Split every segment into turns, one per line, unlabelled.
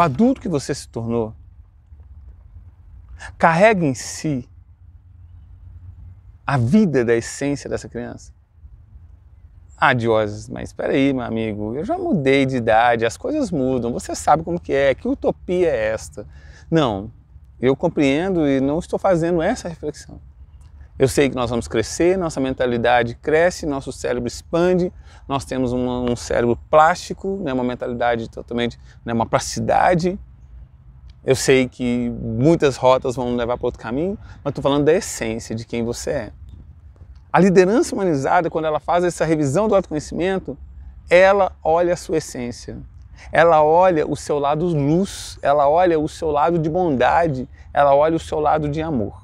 O adulto que você se tornou carrega em si a vida da essência dessa criança. Ah, Diógenes, mas espera aí, meu amigo, eu já mudei de idade, as coisas mudam, você sabe como que é, que utopia é esta? Não, eu compreendo e não estou fazendo essa reflexão. Eu sei que nós vamos crescer, nossa mentalidade cresce, nosso cérebro expande, nós temos um, um cérebro plástico, né, uma mentalidade totalmente, né, uma plasticidade. Eu sei que muitas rotas vão levar para outro caminho, mas estou falando da essência de quem você é. A liderança humanizada, quando ela faz essa revisão do autoconhecimento, ela olha a sua essência. Ela olha o seu lado luz, ela olha o seu lado de bondade, ela olha o seu lado de amor.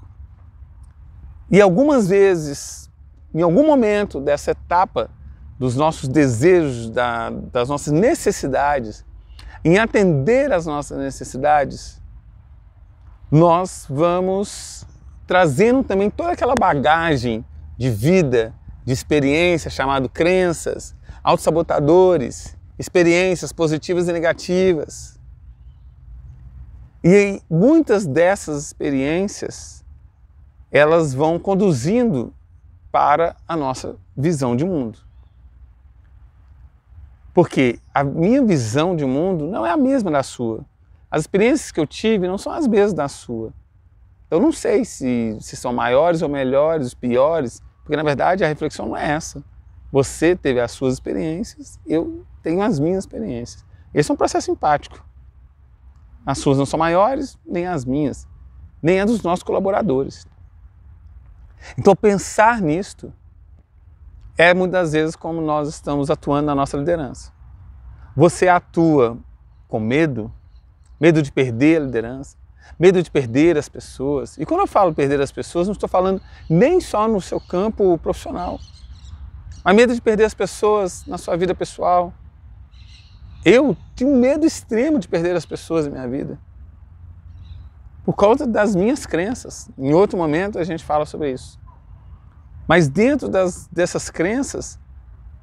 E algumas vezes, em algum momento dessa etapa dos nossos desejos, da, das nossas necessidades, em atender às nossas necessidades, nós vamos trazendo também toda aquela bagagem de vida, de experiência, chamado crenças, autossabotadores, experiências positivas e negativas. E muitas dessas experiências elas vão conduzindo para a nossa visão de mundo. Porque a minha visão de mundo não é a mesma da sua. As experiências que eu tive não são as mesmas da sua. Eu não sei se, se são maiores ou melhores, piores, porque na verdade a reflexão não é essa. Você teve as suas experiências, eu tenho as minhas experiências. Esse é um processo empático. As suas não são maiores, nem as minhas, nem as dos nossos colaboradores. Então, pensar nisto é muitas vezes como nós estamos atuando na nossa liderança. Você atua com medo, medo de perder a liderança, medo de perder as pessoas. E quando eu falo perder as pessoas, não estou falando nem só no seu campo profissional, mas medo de perder as pessoas na sua vida pessoal. Eu tinha um medo extremo de perder as pessoas na minha vida por causa das minhas crenças. Em outro momento a gente fala sobre isso. Mas dentro das, dessas crenças,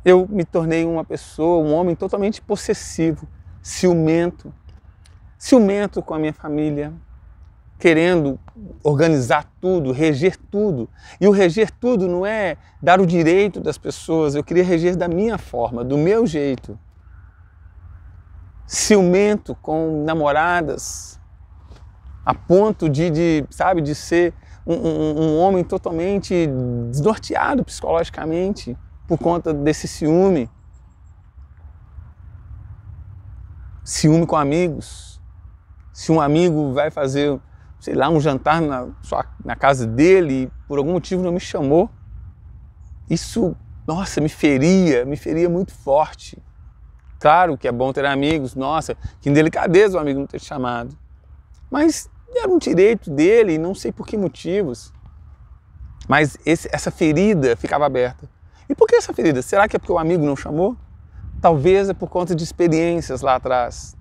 eu me tornei uma pessoa, um homem totalmente possessivo, ciumento. Ciumento com a minha família, querendo organizar tudo, reger tudo. E o reger tudo não é dar o direito das pessoas, eu queria reger da minha forma, do meu jeito. Ciumento com namoradas, a ponto de, de sabe, de ser um, um, um, homem totalmente desnorteado psicologicamente por conta desse ciúme. Ciúme com amigos. Se um amigo vai fazer, sei lá, um jantar na, sua, na casa dele e por algum motivo não me chamou, isso, nossa, me feria, me feria muito forte. Claro que é bom ter amigos, nossa, que delicadeza o amigo não ter chamado. Mas era um direito dele, não sei por que motivos. Mas esse, essa ferida ficava aberta. E por que essa ferida? Será que é porque o amigo não chamou? Talvez é por conta de experiências lá atrás.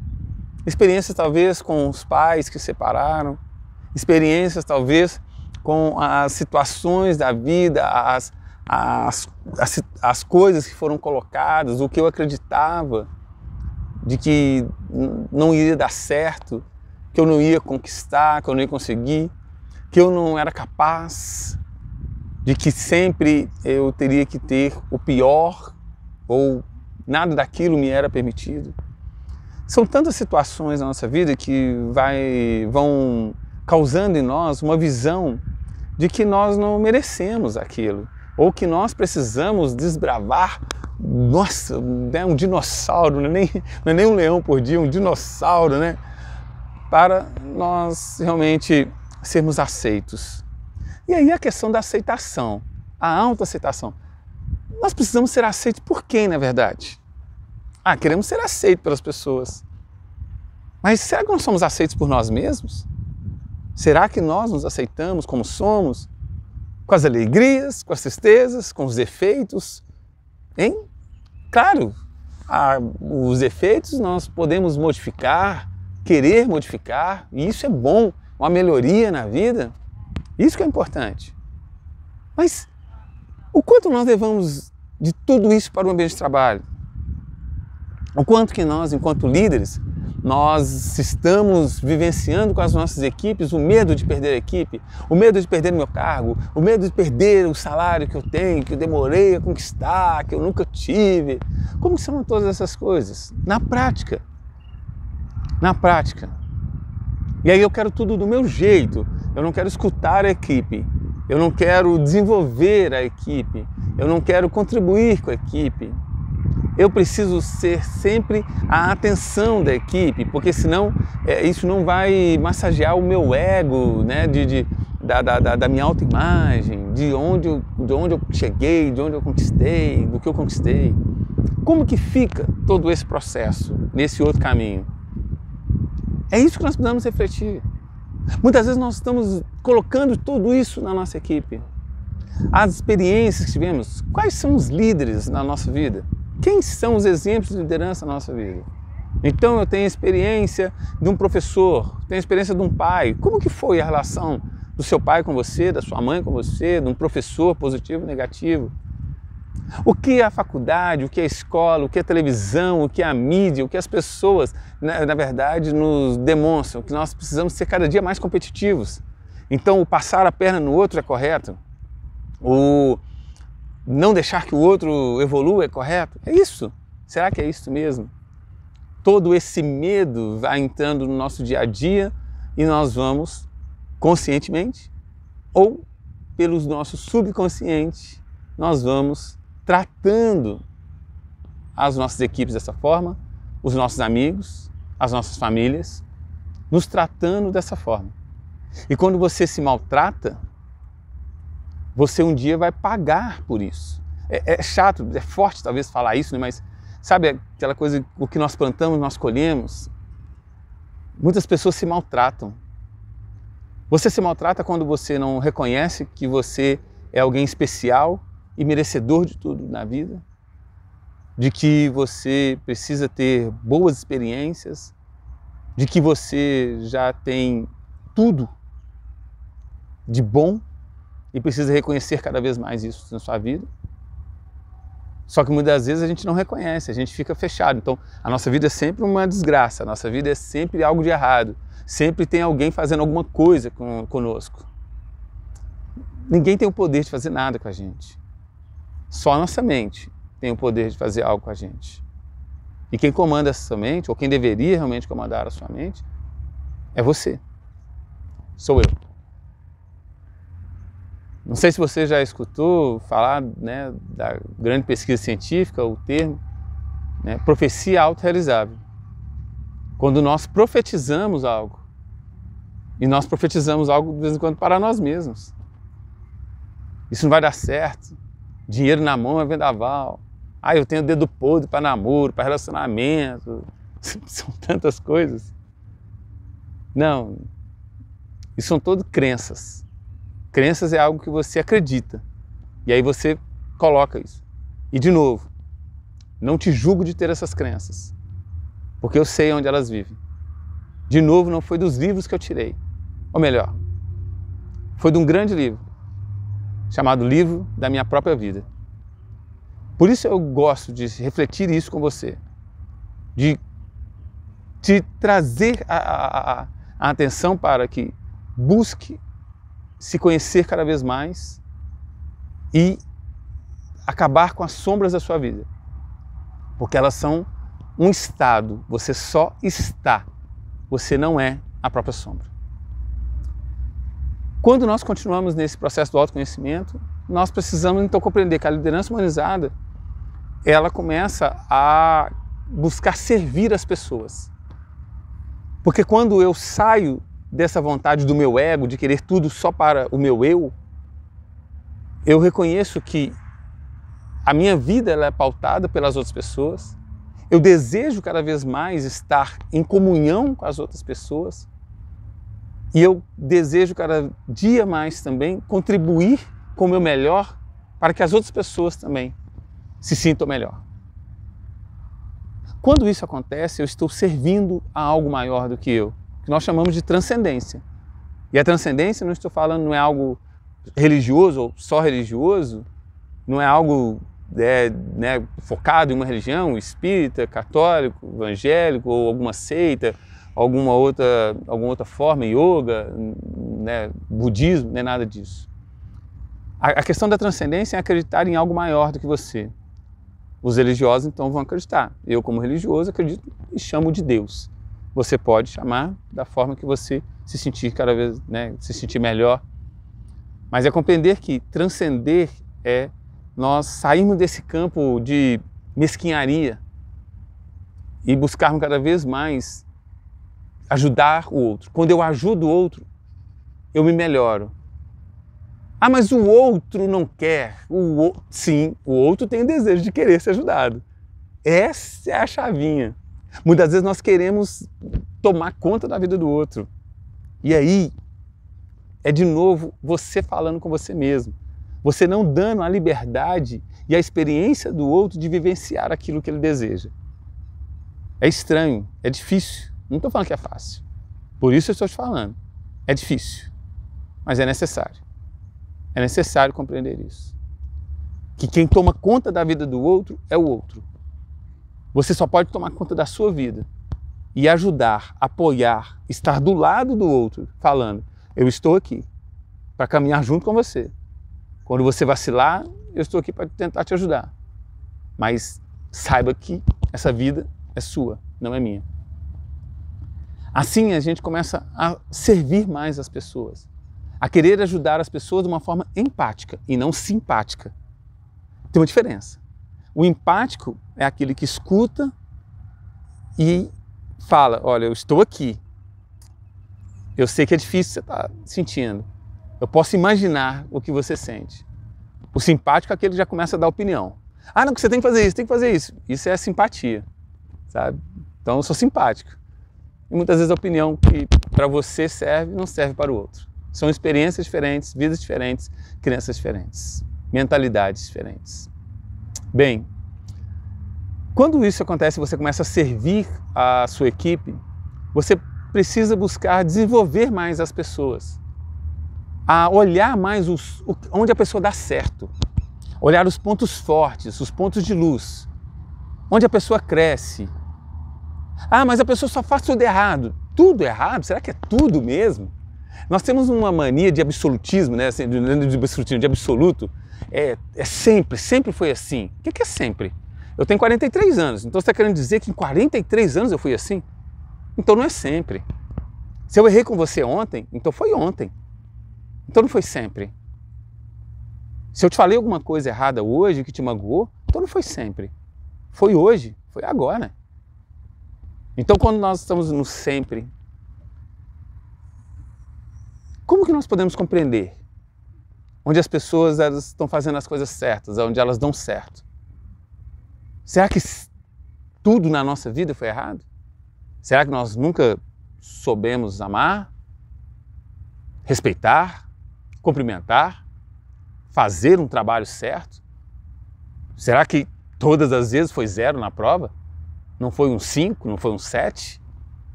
Experiências talvez com os pais que separaram, experiências talvez com as situações da vida, as, as, as, as coisas que foram colocadas, o que eu acreditava de que não iria dar certo, que eu não ia conquistar, que eu não ia conseguir, que eu não era capaz, de que sempre eu teria que ter o pior ou nada daquilo me era permitido. São tantas situações na nossa vida que vai, vão causando em nós uma visão de que nós não merecemos aquilo ou que nós precisamos desbravar. Nossa, né, um dinossauro, não é, nem, não é nem um leão por dia, um dinossauro, né? Para nós realmente sermos aceitos. E aí a questão da aceitação, a autoaceitação. Nós precisamos ser aceitos por quem, na verdade? Ah, queremos ser aceitos pelas pessoas. Mas será que nós somos aceitos por nós mesmos? Será que nós nos aceitamos como somos? Com as alegrias, com as tristezas, com os defeitos? Hein? Claro, ah, os defeitos nós podemos modificar, querer modificar, e isso é bom, uma melhoria na vida, isso que é importante. Mas o quanto nós levamos de tudo isso para o ambiente de trabalho? O quanto que nós, enquanto líderes, nós estamos vivenciando com as nossas equipes o medo de perder a equipe, o medo de perder o meu cargo, o medo de perder o salário que eu tenho, que eu demorei a conquistar, que eu nunca tive. Como são todas essas coisas? Na prática. Na prática. E aí eu quero tudo do meu jeito. Eu não quero escutar a equipe. Eu não quero desenvolver a equipe. Eu não quero contribuir com a equipe eu preciso ser sempre a atenção da equipe, porque senão é, isso não vai massagear o meu ego, né, de, de da, da, da, minha autoimagem, de onde, eu, de onde eu cheguei, de onde eu conquistei, do que eu conquistei. Como que fica todo esse processo nesse outro caminho? É isso que nós precisamos refletir. Muitas vezes nós estamos colocando tudo isso na nossa equipe. As experiências que tivemos, quais são os líderes na nossa vida? Quem são os exemplos de liderança na nossa vida? Então eu tenho a experiência de um professor, tenho a experiência de um pai. Como que foi a relação do seu pai com você, da sua mãe com você, de um professor positivo, negativo? O que é a faculdade, o que é a escola, o que é a televisão, o que é a mídia, o que as pessoas, na, na verdade, nos demonstram que nós precisamos ser cada dia mais competitivos. Então, o passar a perna no outro é correto. O não deixar que o outro evolua é correto? É isso. Será que é isso mesmo? Todo esse medo vai entrando no nosso dia a dia e nós vamos conscientemente ou pelos nossos subconscientes, nós vamos tratando as nossas equipes dessa forma, os nossos amigos, as nossas famílias, nos tratando dessa forma. E quando você se maltrata, você um dia vai pagar por isso. É, é chato, é forte talvez falar isso, né? mas sabe aquela coisa, o que nós plantamos, nós colhemos? Muitas pessoas se maltratam. Você se maltrata quando você não reconhece que você é alguém especial e merecedor de tudo na vida, de que você precisa ter boas experiências, de que você já tem tudo de bom e precisa reconhecer cada vez mais isso na sua vida. Só que muitas vezes a gente não reconhece, a gente fica fechado. Então, a nossa vida é sempre uma desgraça, a nossa vida é sempre algo de errado. Sempre tem alguém fazendo alguma coisa com, conosco. Ninguém tem o poder de fazer nada com a gente. Só a nossa mente tem o poder de fazer algo com a gente. E quem comanda essa mente, ou quem deveria realmente comandar a sua mente, é você. Sou eu. Não sei se você já escutou falar né, da grande pesquisa científica, o termo, né, profecia autorrealizável. Quando nós profetizamos algo, e nós profetizamos algo de vez em quando para nós mesmos. Isso não vai dar certo. Dinheiro na mão é vendaval. Ah, eu tenho dedo podre para namoro, para relacionamento. São tantas coisas. Não. Isso são todas crenças. Crenças é algo que você acredita. E aí você coloca isso. E de novo, não te julgo de ter essas crenças, porque eu sei onde elas vivem. De novo, não foi dos livros que eu tirei. Ou melhor, foi de um grande livro, chamado Livro da Minha Própria Vida. Por isso eu gosto de refletir isso com você, de te trazer a, a, a atenção para que busque se conhecer cada vez mais e acabar com as sombras da sua vida. Porque elas são um estado, você só está, você não é a própria sombra. Quando nós continuamos nesse processo do autoconhecimento, nós precisamos então compreender que a liderança humanizada, ela começa a buscar servir as pessoas. Porque quando eu saio dessa vontade do meu ego, de querer tudo só para o meu eu, eu reconheço que a minha vida ela é pautada pelas outras pessoas. Eu desejo cada vez mais estar em comunhão com as outras pessoas. E eu desejo cada dia mais também contribuir com o meu melhor para que as outras pessoas também se sintam melhor. Quando isso acontece, eu estou servindo a algo maior do que eu que nós chamamos de transcendência. E a transcendência, não estou falando, não é algo religioso ou só religioso, não é algo é, né, focado em uma religião, espírita, católico, evangélico ou alguma seita, alguma outra, alguma outra forma, yoga, né, budismo, não é nada disso. A, a questão da transcendência é acreditar em algo maior do que você. Os religiosos então vão acreditar. Eu, como religioso, acredito e chamo de Deus. Você pode chamar da forma que você se sentir cada vez, né, se sentir melhor. Mas é compreender que transcender é nós sairmos desse campo de mesquinharia e buscarmos cada vez mais ajudar o outro. Quando eu ajudo o outro, eu me melhoro. Ah, mas o outro não quer. O, sim, o outro tem o desejo de querer ser ajudado. Essa é a chavinha. Muitas vezes nós queremos tomar conta da vida do outro. E aí é de novo você falando com você mesmo. Você não dando a liberdade e a experiência do outro de vivenciar aquilo que ele deseja. É estranho, é difícil. Não estou falando que é fácil. Por isso eu estou te falando. É difícil, mas é necessário. É necessário compreender isso. Que quem toma conta da vida do outro é o outro. Você só pode tomar conta da sua vida e ajudar, apoiar, estar do lado do outro, falando: Eu estou aqui para caminhar junto com você. Quando você vacilar, eu estou aqui para tentar te ajudar. Mas saiba que essa vida é sua, não é minha. Assim a gente começa a servir mais as pessoas, a querer ajudar as pessoas de uma forma empática e não simpática. Tem uma diferença. O empático é aquele que escuta e fala: Olha, eu estou aqui. Eu sei que é difícil você estar tá sentindo. Eu posso imaginar o que você sente. O simpático é aquele que já começa a dar opinião. Ah, não, você tem que fazer isso, tem que fazer isso. Isso é simpatia, sabe? Então eu sou simpático. E muitas vezes a opinião que para você serve não serve para o outro. São experiências diferentes, vidas diferentes, crianças diferentes, mentalidades diferentes. Bem, quando isso acontece, você começa a servir a sua equipe, você precisa buscar desenvolver mais as pessoas, a olhar mais os, onde a pessoa dá certo, olhar os pontos fortes, os pontos de luz, onde a pessoa cresce, ah, mas a pessoa só faz tudo errado. Tudo errado? Será que é tudo mesmo? Nós temos uma mania de absolutismo, né? Assim, de absolutismo, de absoluto. É, é sempre, sempre foi assim. O que é sempre? Eu tenho 43 anos, então você está querendo dizer que em 43 anos eu fui assim? Então não é sempre. Se eu errei com você ontem, então foi ontem. Então não foi sempre. Se eu te falei alguma coisa errada hoje que te magoou, então não foi sempre. Foi hoje, foi agora. Então, quando nós estamos no sempre, como que nós podemos compreender onde as pessoas elas estão fazendo as coisas certas, onde elas dão certo? Será que tudo na nossa vida foi errado? Será que nós nunca soubemos amar, respeitar, cumprimentar, fazer um trabalho certo? Será que todas as vezes foi zero na prova? Não foi um 5, não foi um 7.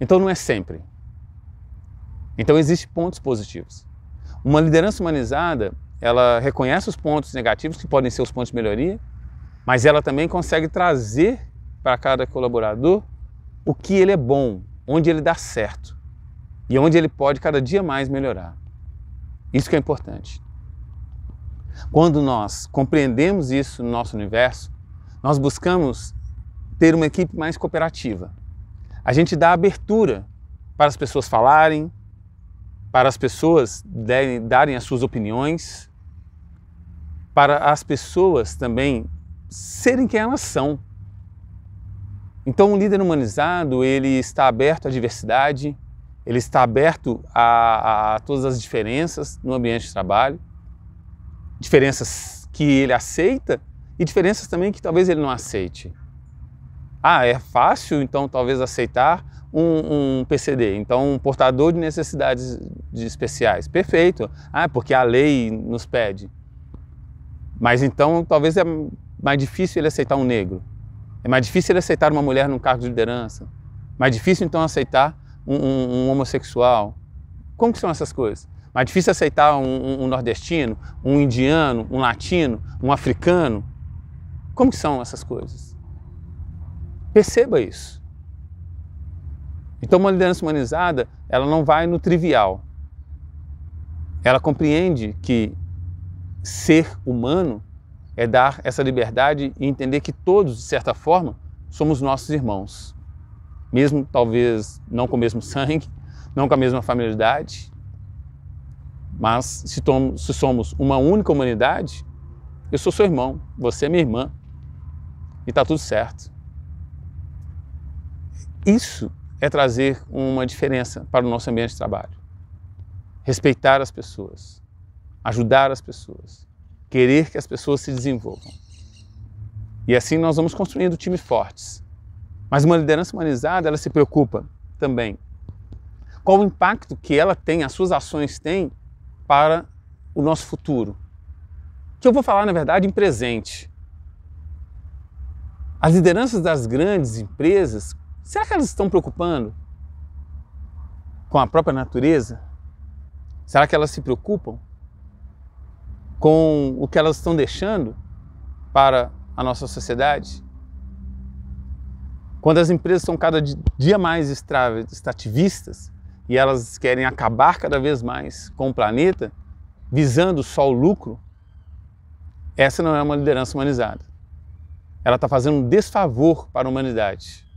Então não é sempre. Então existem pontos positivos. Uma liderança humanizada, ela reconhece os pontos negativos que podem ser os pontos de melhoria, mas ela também consegue trazer para cada colaborador o que ele é bom, onde ele dá certo e onde ele pode cada dia mais melhorar. Isso que é importante. Quando nós compreendemos isso no nosso universo, nós buscamos ter uma equipe mais cooperativa. A gente dá abertura para as pessoas falarem, para as pessoas darem as suas opiniões, para as pessoas também serem quem elas são. Então, um líder humanizado, ele está aberto à diversidade, ele está aberto a, a todas as diferenças no ambiente de trabalho, diferenças que ele aceita e diferenças também que talvez ele não aceite. Ah, é fácil então talvez aceitar um, um, PCD, então um portador de necessidades de especiais. Perfeito. Ah, porque a lei nos pede. Mas então talvez é mais difícil ele aceitar um negro. É mais difícil ele aceitar uma mulher num cargo de liderança. Mais difícil então aceitar um, um, um homossexual. Como que são essas coisas? Mais difícil aceitar um, um nordestino, um indiano, um latino, um africano. Como que são essas coisas? Perceba isso. Então, uma liderança humanizada, ela não vai no trivial. Ela compreende que ser humano é dar essa liberdade e entender que todos, de certa forma, somos nossos irmãos. Mesmo talvez não com o mesmo sangue, não com a mesma familiaridade, mas se, se somos uma única humanidade, eu sou seu irmão, você é minha irmã e está tudo certo. Isso é trazer uma diferença para o nosso ambiente de trabalho. Respeitar as pessoas, ajudar as pessoas, querer que as pessoas se desenvolvam. E assim nós vamos construindo times fortes. Mas uma liderança humanizada, ela se preocupa também qual o impacto que ela tem, as suas ações têm para o nosso futuro. Que eu vou falar, na verdade, em presente. As lideranças das grandes empresas, será que elas estão preocupando com a própria natureza? Será que elas se preocupam com o que elas estão deixando para a nossa sociedade? Quando as empresas são cada dia mais extrativistas e elas querem acabar cada vez mais com o planeta, visando só o lucro, essa não é uma liderança humanizada. Ela está fazendo um desfavor para a humanidade.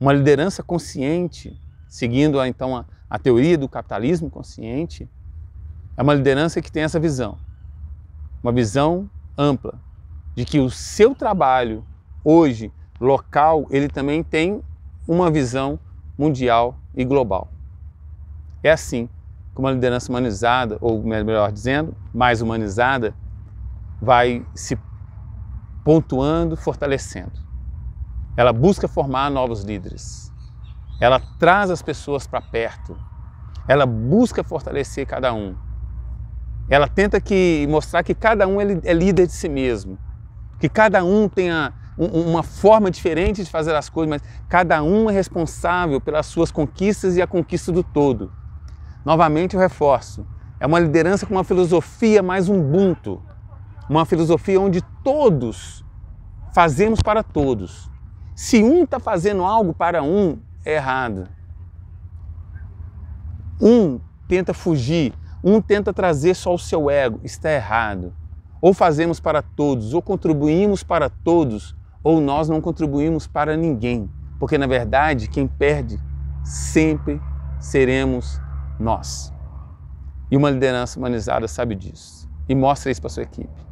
Uma liderança consciente, seguindo então a, a teoria do capitalismo consciente, é uma liderança que tem essa visão. Uma visão ampla de que o seu trabalho hoje local, ele também tem uma visão mundial e global. É assim que uma liderança humanizada, ou melhor dizendo, mais humanizada, vai se pontuando, fortalecendo. Ela busca formar novos líderes. Ela traz as pessoas para perto. Ela busca fortalecer cada um. Ela tenta que mostrar que cada um é líder de si mesmo, que cada um tenha uma forma diferente de fazer as coisas, mas cada um é responsável pelas suas conquistas e a conquista do todo. Novamente eu reforço, é uma liderança com uma filosofia mais ubuntu, uma filosofia onde todos fazemos para todos. Se um está fazendo algo para um, é errado. Um tenta fugir, um tenta trazer só o seu ego, está errado. Ou fazemos para todos, ou contribuímos para todos, ou nós não contribuímos para ninguém. Porque na verdade, quem perde sempre seremos nós. E uma liderança humanizada sabe disso e mostra isso para sua equipe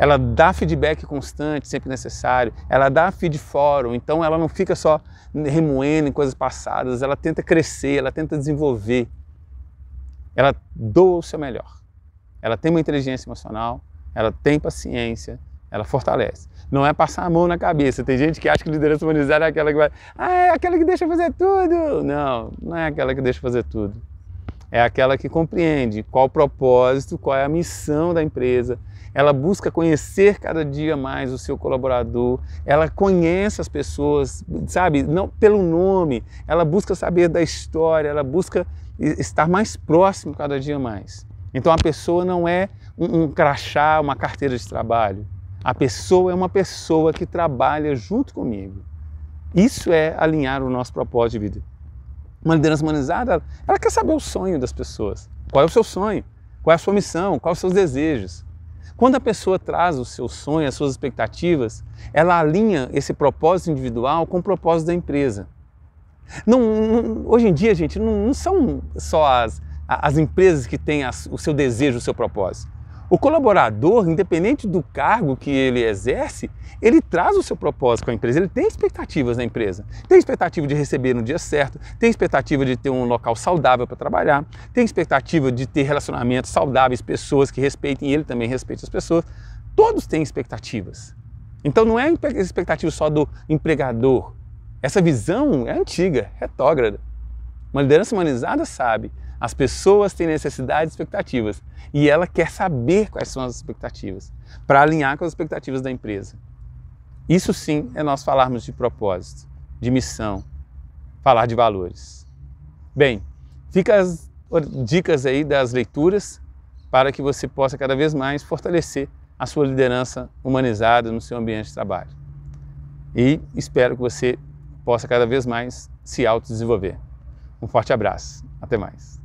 ela dá feedback constante, sempre necessário, ela dá feed fórum, então ela não fica só remoendo em coisas passadas, ela tenta crescer, ela tenta desenvolver, ela doa o seu melhor. Ela tem uma inteligência emocional, ela tem paciência, ela fortalece. Não é passar a mão na cabeça. Tem gente que acha que liderança humanizada é aquela que vai, ah, é aquela que deixa fazer tudo. Não, não é aquela que deixa fazer tudo. É aquela que compreende qual o propósito, qual é a missão da empresa, ela busca conhecer cada dia mais o seu colaborador, ela conhece as pessoas, sabe, não pelo nome, ela busca saber da história, ela busca estar mais próximo cada dia mais. Então a pessoa não é um, um crachá, uma carteira de trabalho. A pessoa é uma pessoa que trabalha junto comigo. Isso é alinhar o nosso propósito de vida. Uma liderança humanizada, ela quer saber o sonho das pessoas. Qual é o seu sonho? Qual é a sua missão? Quais os seus desejos? Quando a pessoa traz o seu sonho, as suas expectativas, ela alinha esse propósito individual com o propósito da empresa. Não, não, hoje em dia, gente, não, não são só as, as empresas que têm as, o seu desejo, o seu propósito. O colaborador, independente do cargo que ele exerce, ele traz o seu propósito com a empresa, ele tem expectativas na empresa. Tem expectativa de receber no dia certo, tem expectativa de ter um local saudável para trabalhar, tem expectativa de ter relacionamentos saudáveis, pessoas que respeitem ele também respeite as pessoas. Todos têm expectativas. Então não é expectativa só do empregador. Essa visão é antiga, retógrada. Uma liderança humanizada sabe as pessoas têm necessidades e expectativas e ela quer saber quais são as expectativas para alinhar com as expectativas da empresa. Isso sim é nós falarmos de propósito, de missão, falar de valores. Bem, fica as dicas aí das leituras para que você possa cada vez mais fortalecer a sua liderança humanizada no seu ambiente de trabalho. E espero que você possa cada vez mais se autodesenvolver. Um forte abraço. Até mais.